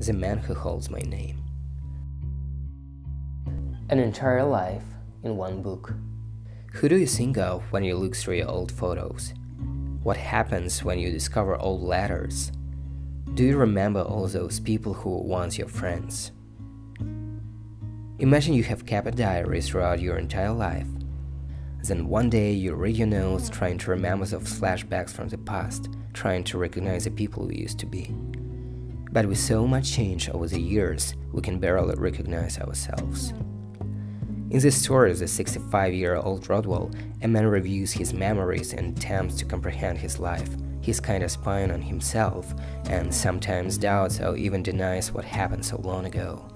The Man Who Holds My Name. An entire life in one book. Who do you think of when you look through your old photos? What happens when you discover old letters? Do you remember all those people who were once your friends? Imagine you have kept a diary throughout your entire life. Then one day you read your notes trying to remember those flashbacks from the past, trying to recognize the people we used to be. But with so much change over the years, we can barely recognize ourselves. In this story of the 65 year old Rodwell, a man reviews his memories and attempts to comprehend his life. He's kind of spying on himself and sometimes doubts or even denies what happened so long ago.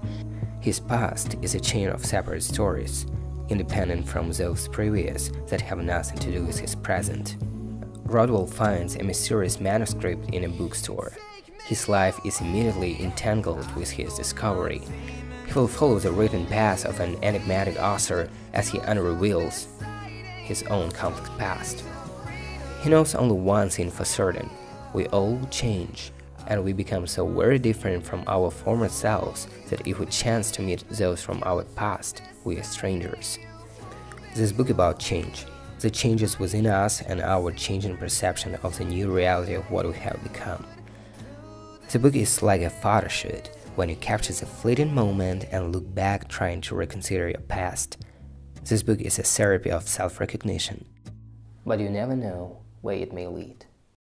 His past is a chain of separate stories, independent from those previous that have nothing to do with his present. Rodwell finds a mysterious manuscript in a bookstore. His life is immediately entangled with his discovery, he will follow the written path of an enigmatic author as he unreveals his own complex past. He knows only one thing for certain we all change, and we become so very different from our former selves that if we chance to meet those from our past, we are strangers. This book about change, the changes within us and our changing perception of the new reality of what we have become. The book is like a photo shoot when you capture the fleeting moment and look back trying to reconsider your past. This book is a therapy of self recognition. But you never know where it may lead.